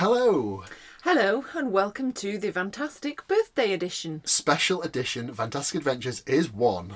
Hello! Hello, and welcome to the Vantastic Birthday Edition. Special edition Vantastic Adventures is one.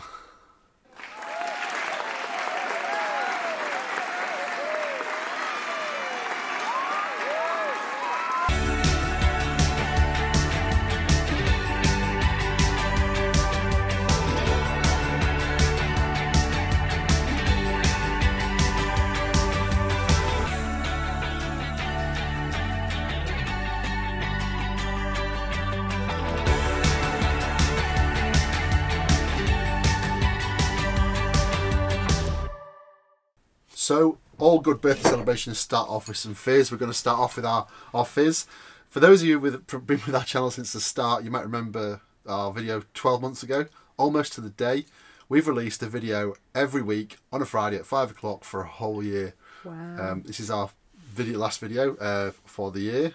So, all good birthday celebrations start off with some fizz. We're going to start off with our, our fizz. For those of you with been with our channel since the start, you might remember our video 12 months ago, almost to the day. We've released a video every week on a Friday at 5 o'clock for a whole year. Wow. Um, this is our video, last video uh, for the year.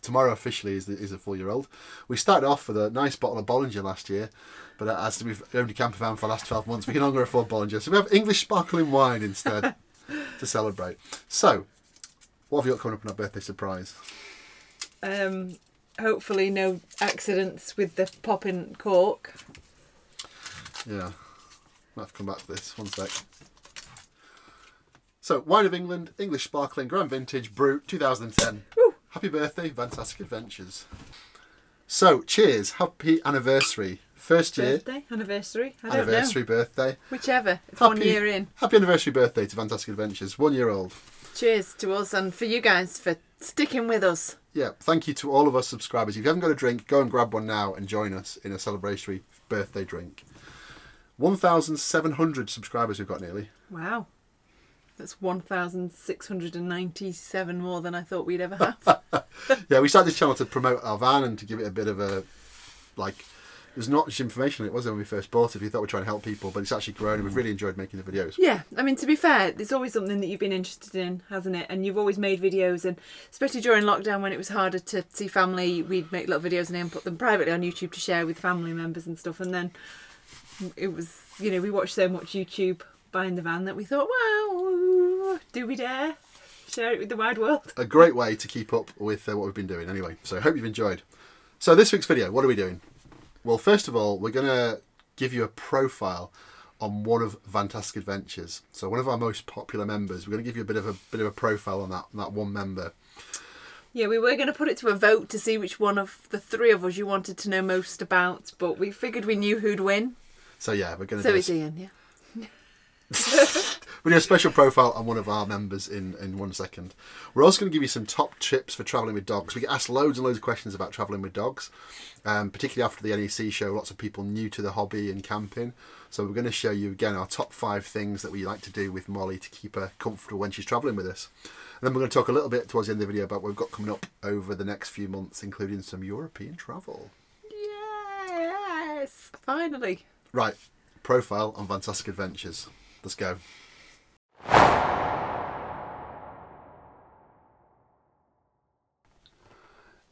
Tomorrow officially is the, is a full year old. We started off with a nice bottle of Bollinger last year, but as we've owned a camper van for the last 12 months, we can no longer afford Bollinger. So we have English sparkling wine instead to celebrate. So, what have you got coming up on our birthday surprise? um, hopefully, no accidents with the popping cork. Yeah, I'll have to come back to this. One sec. So, Wine of England, English Sparkling, Grand Vintage, Brut, 2010. Woo. Happy birthday, Vantastic Adventures. So, cheers, happy anniversary. First year, Birthday, anniversary. I anniversary know. birthday. Whichever. It's one year in. Happy anniversary birthday to Vantastic Adventures, one year old. Cheers to us and for you guys for sticking with us. Yeah, thank you to all of our subscribers. If you haven't got a drink, go and grab one now and join us in a celebratory birthday drink. 1,700 subscribers we've got nearly. Wow. That's 1,697 more than I thought we'd ever have. Yeah, we started this channel to promote our van and to give it a bit of a, like, there's not much information it, was there, when we first bought it? We thought we'd try and help people, but it's actually grown and we've mm. really enjoyed making the videos. Yeah, I mean to be fair, it's always something that you've been interested in, hasn't it? And you've always made videos, and especially during lockdown when it was harder to see family, we'd make little videos and then put them privately on YouTube to share with family members and stuff. And then it was, you know, we watched so much YouTube buying the van that we thought, wow, do we dare share it with the wide world? A great way to keep up with uh, what we've been doing anyway. So I hope you've enjoyed. So this week's video, what are we doing? Well, first of all, we're going to give you a profile on one of Vantastic Adventures. So one of our most popular members. We're going to give you a bit of a bit of a profile on that on that one member. Yeah, we were going to put it to a vote to see which one of the three of us you wanted to know most about, but we figured we knew who'd win. So yeah, we're going to So do it's Iain, yeah. We do a special profile on one of our members in, in one second. We're also going to give you some top tips for travelling with dogs. We get asked loads and loads of questions about travelling with dogs, um, particularly after the NEC show. Lots of people new to the hobby and camping. So we're going to show you again our top five things that we like to do with Mollie to keep her comfortable when she's travelling with us. And then we're going to talk a little bit towards the end of the video about what we've got coming up over the next few months, including some European travel. Yes! Finally. Right, profile on Vantastic Adventures. Let's go.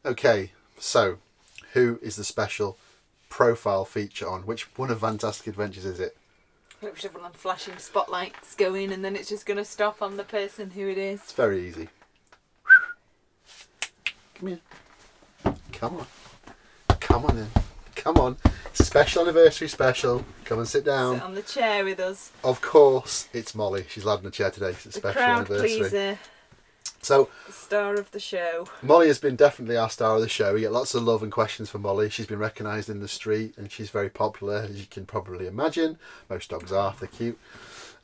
Okay, so who is the special profile feature on? Which one of Vantastic Adventures is it? Hope should have one flashing spotlights going and then it's just going to stop on the person who it is. It's very easy. Come here. Come on. Come on then. Come on. Special anniversary special. Come and sit down. Sit on the chair with us. Of course, it's Mollie. She's lad in the chair today. It's a The special crowd anniversary. pleaser. So The star of the show. Mollie has been definitely our star of the show. We get lots of love and questions from Mollie. She's been recognised in the street and she's very popular, as you can probably imagine. Most dogs are, they're cute.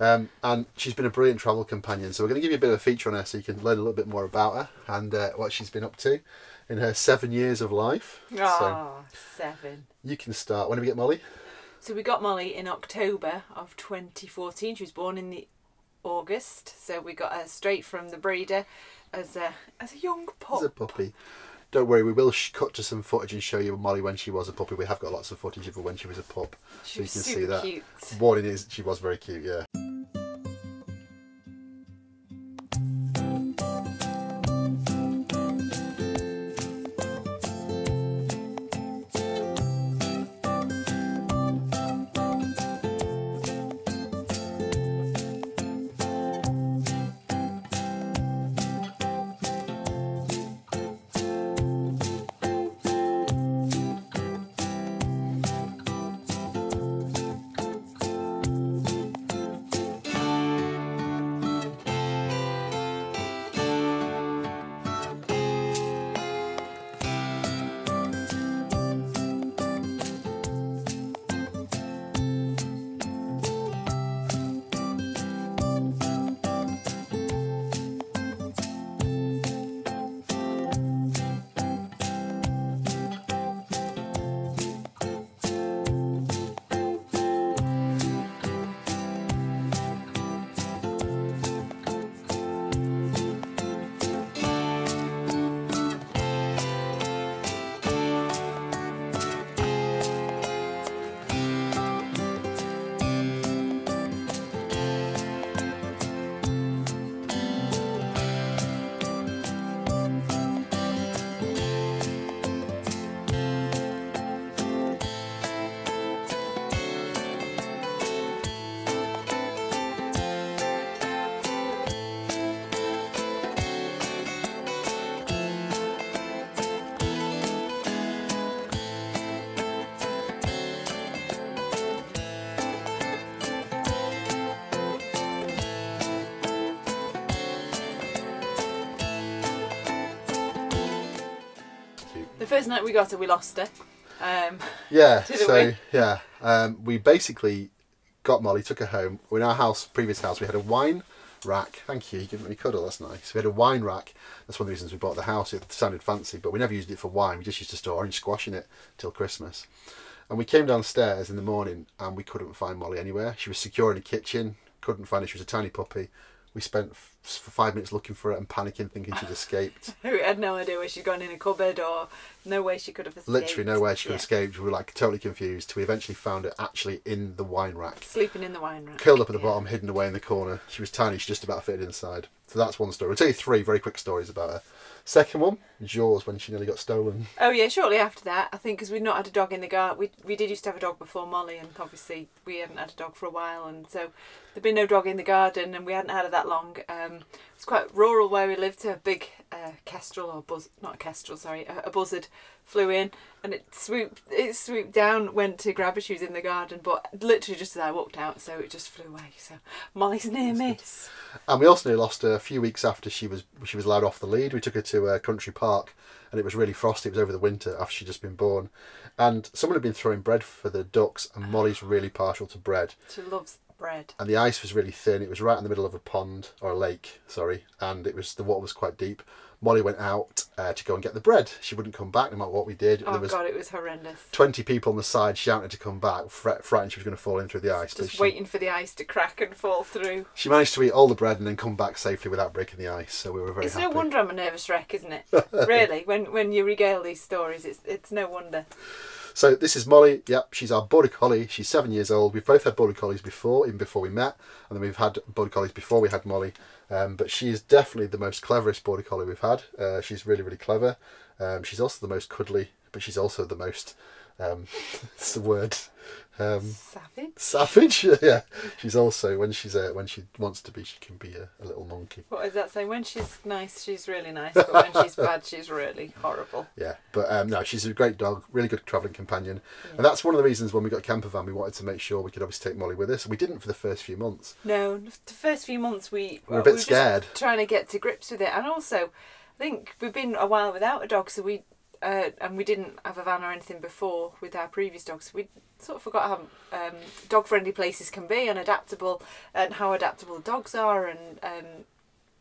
Um, and she's been a brilliant travel companion. So we're going to give you a bit of a feature on her so you can learn a little bit more about her and uh, what she's been up to in her seven years of life. So Oh, seven. you can start. When do we get Mollie? So we got Mollie in October of 2014. She was born in the August, so we got her straight from the breeder as a as a young pup. As a puppy. Don't worry, we will sh- cut to some footage and show you Mollie when she was a puppy. We have got lots of footage of her when she was a pup. She so you can see that. cute. Warning is she was very cute, yeah. First night we got her, we lost her. Um, Yeah, so we? yeah, um, we basically got Mollie, took her home. In our house, previous house, we had a wine rack. Thank you, you gave me cuddle. That's nice. We had a wine rack. That's one of the reasons we bought the house. It sounded fancy, but we never used it for wine. We just used to store orange squash in it till Christmas. And we came downstairs in the morning and we couldn't find Mollie anywhere. She was secure in the kitchen. Couldn't find her. She was a tiny puppy. We spent for five minutes looking for it and panicking, thinking she'd escaped. we had no idea where she'd gone in a cupboard or no way she could have escaped. Literally no way she could Yeah. have escaped. We were like totally confused. We eventually found her actually in the wine rack. Sleeping in the wine rack. curled up at the Yeah. bottom, hidden away in the corner. She was tiny, she just about fitted inside. So that's one story. I'll tell you three very quick stories about her. Second one, is yours when she nearly got stolen. Oh yeah, shortly after that, I think because we'd not had a dog in the garden. We we did used to have a dog before Mollie, and obviously we hadn't had a dog for a while, and so there'd been no dog in the garden, and we hadn't had it that long. Um, it's quite rural where we lived. A big uh, kestrel or buzz, not a kestrel, sorry, a, a buzzard flew in, and it swooped it swooped down, went to grab her. She was in the garden, but literally just as I walked out, so it just flew away. So Mollie's near miss. And we also nearly lost her a few weeks after she was she was allowed off the lead. We took her to a country park, and it was really frosty. It was over the winter after she'd just been born, and someone had been throwing bread for the ducks, and Mollie's really partial to bread. She loves bread. and the ice was really thin. It was right in the middle of a pond or a lake, sorry, and it was the water was quite deep. Mollie went out uh, to go and get the bread. She wouldn't come back no matter what we did. Oh god, it was horrendous. twenty people on the side shouting to come back, frightened she was going to fall in through the ice. Just she, waiting for the ice to crack and fall through. she managed to eat all the bread and then come back safely without breaking the ice. So we were very It's happy. no wonder I'm a nervous wreck, isn't it? really, when when you regale these stories, it's it's no wonder. So this is Mollie. Yep, she's our border collie. She's seven years old. We've both had border collies before, even before we met, and then we've had border collies before we had Mollie. Um, but she is definitely the most cleverest border collie we've had. Uh, she's really, really clever. Um, she's also the most cuddly, but she's also the most. Um, it's the word. Um, Savage. savage. yeah, she's also when she's uh, when she wants to be, she can be a, a little monkey. What does that say? When she's nice, she's really nice, but when she's bad, she's really horrible. Yeah, but um, no, she's a great dog, really good travelling companion, and that's one of the reasons when we got a camper van, we wanted to make sure we could obviously take Mollie with us. We didn't for the first few months. No, the first few months we We were a bit just scared. trying to get to grips with it, and also, I think we've been a while without a dog, so we uh, and we didn't have a van or anything before with our previous dogs. We sort of forgot how um, dog-friendly places can be and adaptable, and how adaptable dogs are, and um,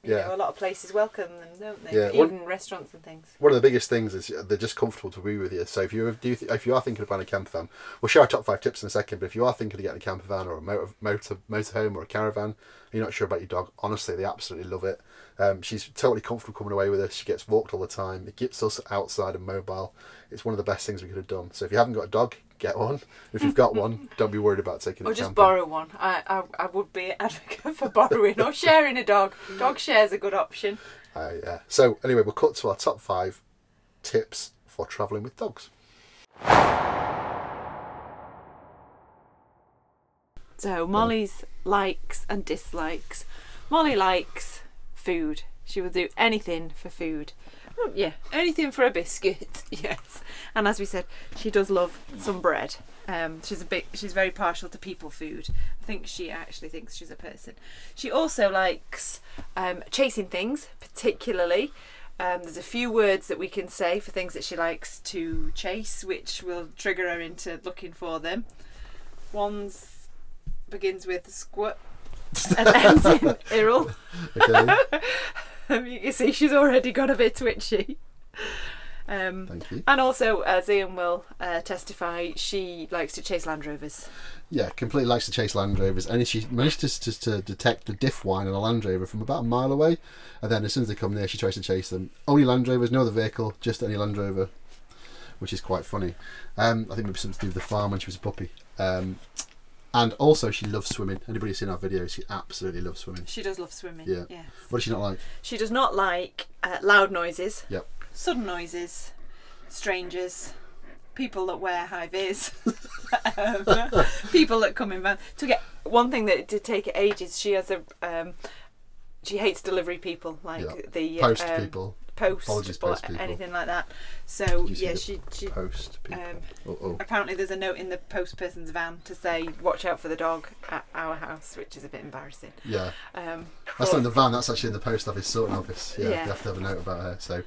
you Yeah. know, a lot of places welcome them, don't they? Yeah, one- Even restaurants and things. One of the biggest things is they're just comfortable to be with you. So if you do, th- if you are thinking of buying a camper van, we'll share our top five tips in a second. But if you are thinking of getting a camper van or a motor, motor motorhome or a caravan, and you're not sure about your dog, honestly, they absolutely love it. Um, she's totally comfortable coming away with us. She gets walked all the time. It gets us outside and mobile. It's one of the best things we could have done. So if you haven't got a dog, get one. If you've got one, don't be worried about taking Or just camping. borrow one. I, I I would be an advocate for borrowing or sharing a dog. Dog share's a good option. Uh, yeah. So anyway, we'll cut to our top five tips for travelling with dogs. So Mollie's likes and dislikes. Mollie likes food. She will do anything for food. Oh, yeah, anything for a biscuit. Yes, and as we said, she does love some bread. Um, she's a bit. She's very partial to people food. I think she actually thinks she's a person. She also likes um, chasing things, particularly. Um, there's a few words that we can say for things that she likes to chase, which will trigger her into looking for them. One's begins with squat and ends in irl. Okay. Um, you can see she's already got a bit twitchy. Um, Thank you. and also, as Iain will uh, testify, she likes to chase Land Rovers. Yeah, completely likes to chase Land Rovers, and she manages to, to detect the diff whine on a Land Rover from about a mile away, and then as soon as they come near, she tries to chase them. Only Land Rovers, no other vehicle, just any Land Rover, which is quite funny. Um, I think maybe something to do with the farm when she was a puppy. Um, and also, she loves swimming. Anybody seen our videos? She absolutely loves swimming. She does love swimming. Yeah. What does she not like? She does not like uh, loud noises, Yep. sudden noises, strangers, people that wear high vis, um, people that come in van. To get one thing that did take ages, she has a. Um, she hates delivery people, like Yeah. the Post um, people. Post Apologies, or post anything like that. So yeah, she she Post people. um, apparently there's a note in the post person's van to say watch out for the dog at our house, which is a bit embarrassing. Yeah. Um, That's not in the van, that's actually in the post office sorting office. Yeah, Yeah. you have to have a note about her. So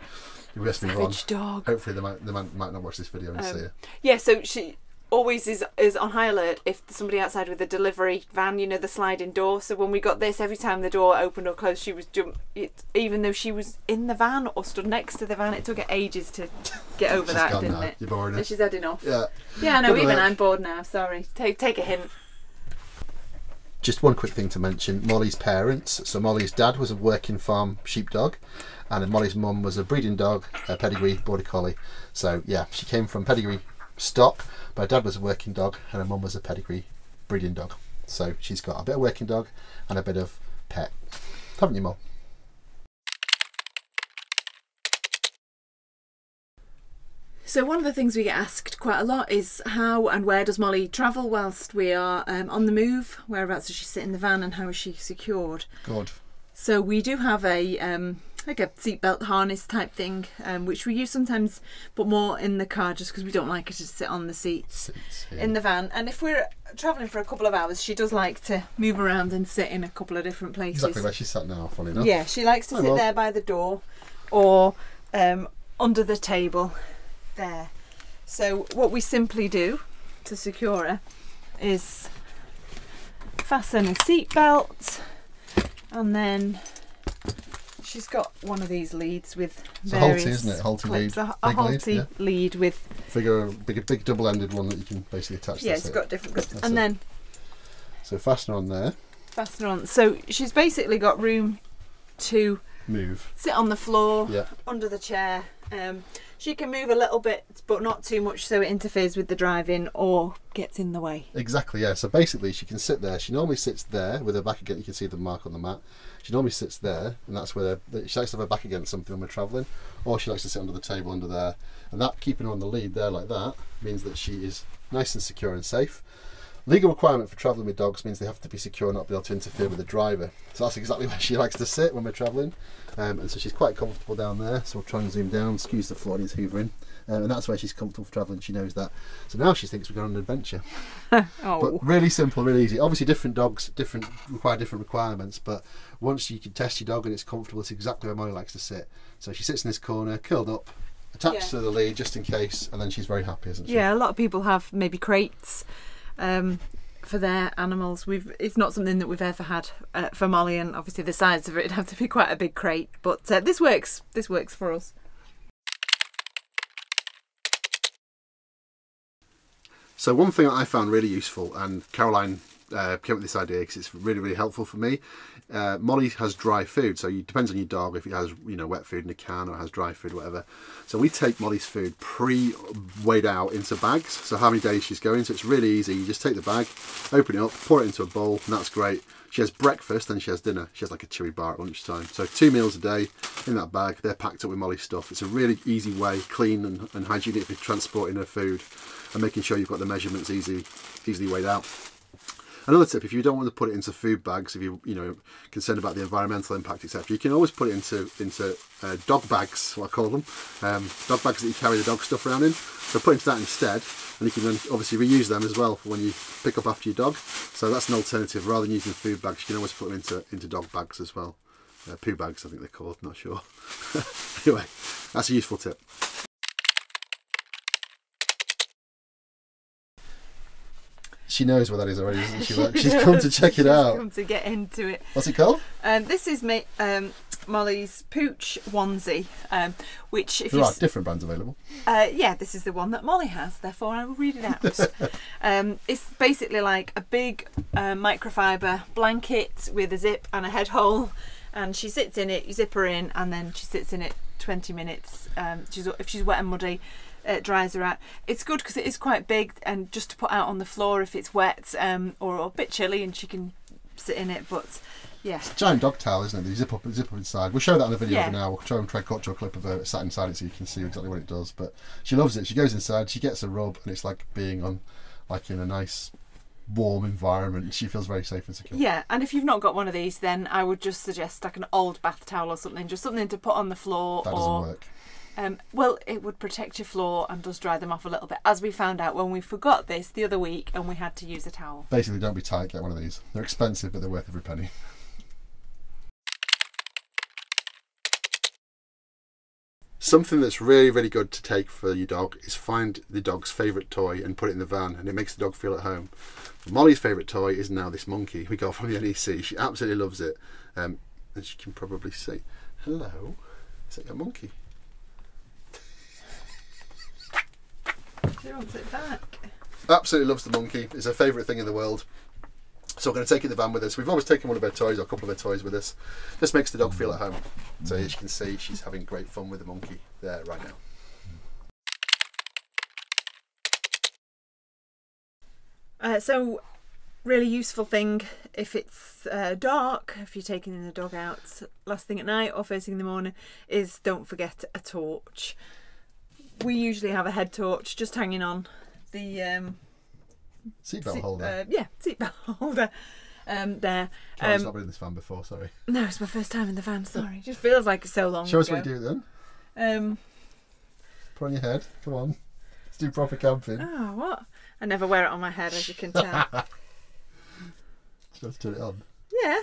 best move on. savage dog. Hopefully they might, they might, might not watch this video and Um, see it. Yeah, so she always is is on high alert if somebody outside with a delivery van, you know, the sliding door. So when we got this, every time the door opened or closed, she was jump. It, even though she was in the van or stood next to the van, it took her ages to get over She's that, didn't now. it? You're bored So she's heading off. Yeah. Yeah, no, Good even work. I'm bored now. Sorry, take take a hint. Just one quick thing to mention Mollie's parents. So, Mollie's dad was a working farm sheepdog, and Mollie's mum was a breeding dog, a pedigree border collie. So, yeah, she came from pedigree stock, but her dad was a working dog, and her mum was a pedigree breeding dog. So, she's got a bit of working dog and a bit of pet. Haven't you, Mol? So one of the things we get asked quite a lot is how and where does Mollie travel whilst we are um, on the move? Whereabouts does she sit in the van and how is she secured? Good. So we do have a um, like a seatbelt harness type thing, um, which we use sometimes, but more in the car just because we don't like her to sit on the seats in the van. And if we're travelling for a couple of hours, she does like to move around and sit in a couple of different places. Exactly where she's sat now, funny enough. Yeah, she likes to Hi, sit Mum. there by the door or um, under the table there. So, what we simply do to secure her is fasten a seatbelt and then she's got one of these leads with It's a Halti, isn't it? Halti clips. lead, A, a big lead, yeah. lead with Figure a big, big double-ended one that you can basically attach. yeah, it's it. got different clips. And it. then So fastener on there. fasten on. So she's basically got room to Move. sit on the floor Yeah. under the chair. Um, she can move a little bit, but not too much, so it interferes with the driving or gets in the way. Exactly, yeah. So basically, she can sit there. She normally sits there with her back against. You can see the mark on the mat. She normally sits there, and that's where she likes to have her back against something when we're travelling, or she likes to sit under the table under there. And that keeping her on the lead there like that means that she is nice and secure and safe. Legal requirement for travelling with dogs means they have to be secure and not be able to interfere with the driver. So that's exactly where she likes to sit when we're travelling. Um, and so she's quite comfortable down there. So we'll try and zoom down, excuse the floor, he's hoovering. Um, and that's where she's comfortable for travelling. She knows that. So now she thinks we're going on an adventure. Oh, But really simple, really easy. Obviously, different dogs different require different requirements. But once you can test your dog and it's comfortable, it's exactly where Mollie likes to sit. So she sits in this corner, curled up, attached Yeah. to the lead just in case, and then she's very happy, isn't she? yeah, a lot of people have maybe crates um, for their animals. We've it's not something that we've ever had uh, for Mollie, and obviously the size of it would have to be quite a big crate. But uh, this works. This works for us. So one thing I found really useful, and Caroline uh, came up with this idea because it's really really helpful for me. Uh, Mollie has dry food, so it depends on your dog if it has you know wet food in a can or has dry food, whatever. So we take Mollie's food pre-weighed out into bags. So how many days she's going, so it's really easy. You just take the bag, open it up, pour it into a bowl, and that's great. She has breakfast and she has dinner. She has like a chewy bar at lunchtime. So two meals a day in that bag. They're packed up with Mollie's stuff. It's a really easy way, clean and, and hygienic for transporting her food and making sure you've got the measurements easy, easily weighed out. Another tip: if you don't want to put it into food bags, if you you know concerned about the environmental impact, etc., you can always put it into into uh, dog bags, what I call them, um, dog bags that you carry the dog stuff around in. So put into that instead, and you can then obviously reuse them as well for when you pick up after your dog. So that's an alternative rather than using food bags. You can always put them into into dog bags as well. Uh, poo bags, I think they're called. Not sure. anyway, that's a useful tip. She knows what that is already, doesn't she? Like, She's come to check it She's out. Come to get into it. What's it called? Um, this is me, um, Mollie's Pooch onesie, um, which if There you are different brands available. Uh, yeah, this is the one that Mollie has, therefore I will read it out. um, it's basically like a big uh, microfiber blanket with a zip and a head hole, and she sits in it, you zip her in, and then she sits in it 20 minutes. Um, she's, if she's wet and muddy, it dries her out. It's good because it is quite big and just to put out on the floor if it's wet um, or a bit chilly, and she can sit in it, but yeah. Giant dog towel, isn't it? You zip up, zip up inside. We'll show that in the video Yeah. for now. We'll try and try cut to a clip of her sat inside it so you can see exactly what it does. But she loves it. She goes inside, she gets a rub, and it's like being on, like in a nice warm environment. She feels very safe and secure. Yeah, and if you've not got one of these, then I would just suggest like an old bath towel or something, just something to put on the floor. That or, doesn't work. Um, well, it would protect your floor and does dry them off a little bit, as we found out when we forgot this the other week and we had to use a towel. Basically, don't be tight. Get one of these. They're expensive, but they're worth every penny. Something that's really, really good to take for your dog is find the dog's favourite toy and put it in the van, and it makes the dog feel at home. Mollie's favourite toy is now this monkey we got from the NEC. She absolutely loves it, um, as you can probably see. Hello, is that your monkey? She wants it back. absolutely loves the monkey. It's her favourite thing in the world. So we're going to take it in the van with us. We've always taken one of her toys or a couple of her toys with us. This makes the dog feel at home. So as you can see, she's having great fun with the monkey there right now. Uh, so, really useful thing if it's uh, dark, if you're taking the dog out last thing at night or first thing in the morning, is don't forget a torch. We usually have a head torch just hanging on the um, Seatbelt seat- holder. uh, yeah, seatbelt holder. Um, there. Um, not been in this van before, sorry. no, it's my first time in the van. Sorry, it just feels like so long Show us what you do then. Um, Put on your head. Come on. Let's do proper camping. oh, what? I never wear it on my head, as you can tell. Let's turn it on. yeah.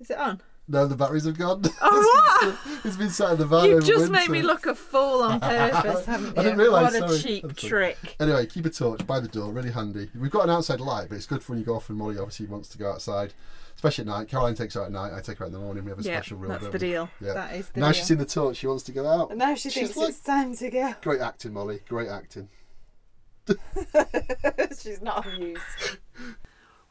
Is it on? No, the batteries have gone. Oh, what? it's been sat in the van You just made me look a fool on purpose, haven't you? I didn't realise, What a sorry. cheap That's fine. trick. Anyway, keep a torch by the door, really handy. We've got an outside light, but it's good for when you go off and Mollie obviously wants to go outside, especially at night. Caroline takes her out at night, I take her out in the morning. We have a Yeah, special rule. that's the deal. Yeah. That is the Now deal. she's seen the torch, she wants to go out. And now she She's thinks like- it's time to go. Great acting, Mollie. Great acting. She's not amused.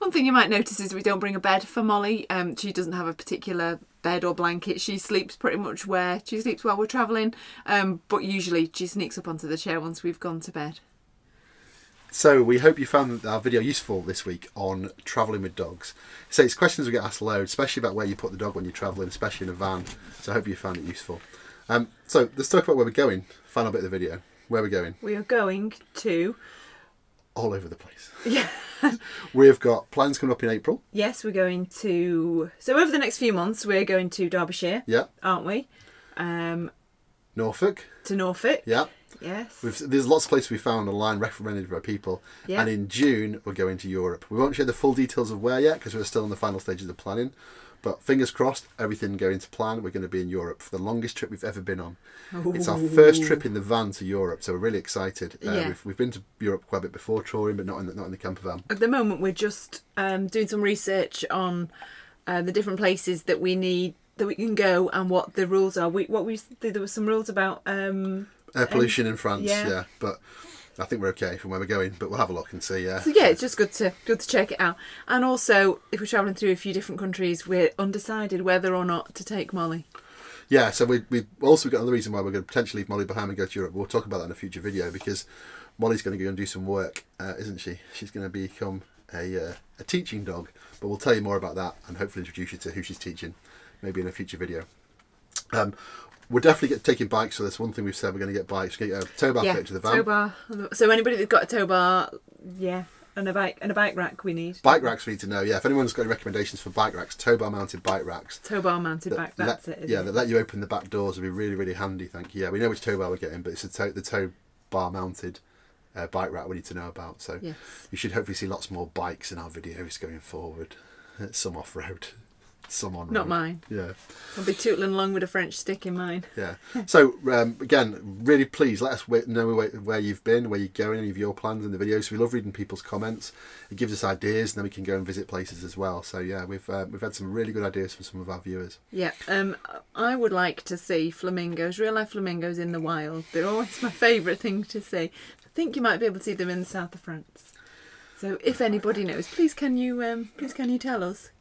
One thing you might notice is we don't bring a bed for Mollie. Um, she doesn't have a particular bed or blanket. She sleeps pretty much where she sleeps while we're travelling. Um, but usually she sneaks up onto the chair once we've gone to bed. So we hope you found our video useful this week on travelling with dogs. So it's questions we get asked loads, especially about where you put the dog when you're travelling, especially in a van. So I hope you found it useful. Um, so let's talk about where we're going. Final bit of the video. Where we're going. We are going to. All over the place. Yeah. We've got plans coming up in April. Yes, we're going to. So over the next few months, we're going to Derbyshire, Yeah. aren't we? Um, Norfolk. to Norfolk. Yeah. Yes. We've, there's lots of places we found online recommended by people. Yeah. And in June, we're going to Europe. We won't share the full details of where yet because we're still in the final stages of planning. But fingers crossed, everything going to plan. We're going to be in Europe for the longest trip we've ever been on. It's our first trip in the van to Europe, so we're really excited. Uh, Yeah. we've, we've been to Europe quite a bit before touring, but not in the, not in the camper van. At the moment, we're just um, doing some research on uh, the different places that we need that we can go and what the rules are. We what we there were some rules about. Um, Air pollution in France, yeah. yeah. But I think we're okay from where we're going, but we'll have a look and see. Yeah. so yeah, it's just good to good to check it out. And also, if we're travelling through a few different countries, we're undecided whether or not to take Mollie. Yeah, so we we also got another reason why we're going to potentially leave Mollie behind and go to Europe. We'll talk about that in a future video because Mollie's going to go and do some work, uh, isn't she? She's going to become a uh, a teaching dog, but we'll tell you more about that and hopefully introduce you to who she's teaching, maybe in a future video. Um, we're definitely get, taking bikes for this. One thing we've said we're going to get bikes. We're going to get a tow bar yeah, to the van. tow bar. So anybody that's got a tow bar, yeah, and a bike and a bike rack, we need Bike racks we need to know. Yeah, if anyone's got any recommendations for bike racks, tow bar mounted bike racks. tow bar mounted that back. let- That's it. yeah, it? that let you open the back doors would be really, really handy. Thank you. Yeah, we know which tow bar we're getting, but it's a tow, the tow bar mounted uh, bike rack we need to know about. So Yes. you should hopefully see lots more bikes in our videos going forward. Some off road, some on road. Not mine. Yeah, I'll be tootling along with a French stick in mine. yeah. So um, again, really please let us know where, where you've been, where you're going, any of your plans in the videos. We love reading people's comments. It gives us ideas, and then we can go and visit places as well. So yeah, we've uh, we've had some really good ideas for some of our viewers. Yeah, um, I would like to see flamingos, real life flamingos in the wild. They're always my favourite thing to see. I think you might be able to see them in the south of France. So if anybody knows, please can you um, please can you tell us?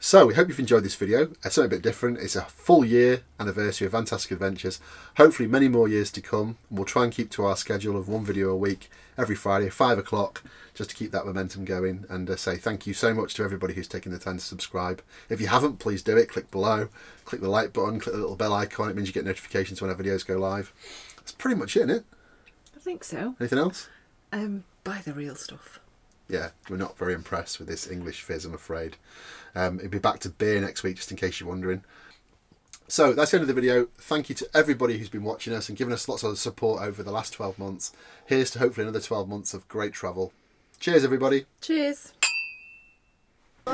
So we hope you've enjoyed this video. It's something a bit different. It's a full year anniversary of Vantastic Adventures. Hopefully many more years to come. We'll try and keep to our schedule of one video a week every Friday, five o'clock, just to keep that momentum going. And uh, say thank you so much to everybody who's taken the time to subscribe. If you haven't, please do it. Click below, click the like button, click the little bell icon. It means you get notifications when our videos go live. That's pretty much it, isn't it? I think so. Anything else? Um, Buy the real stuff. Yeah, we're not very impressed with this English fizz, I'm afraid. Um, it'll be back to beer next week, just in case you're wondering. So that's the end of the video. Thank you to everybody who's been watching us and giving us lots of support over the last 12 months. Here's to hopefully another 12 months of great travel. Cheers, everybody. Cheers.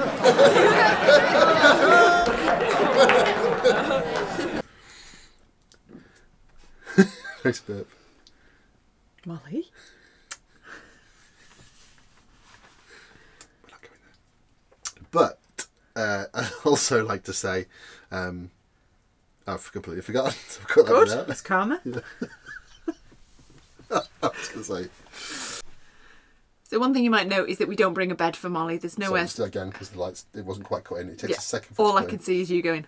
Thanks, burp. Mollie? We're not going there. But uh, I'd also like to say, um, I've completely forgotten. I've that Good. out. That's karma. I was going to say. So one thing you might note is that we don't bring a bed for Mollie. There's So nowhere. just again, because the lights, it wasn't quite cut in. It takes Yeah. a second for All I can see is you going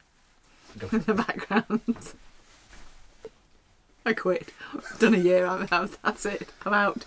in. the background. I quit. Done a year. I'm, I'm, that's it. I'm out.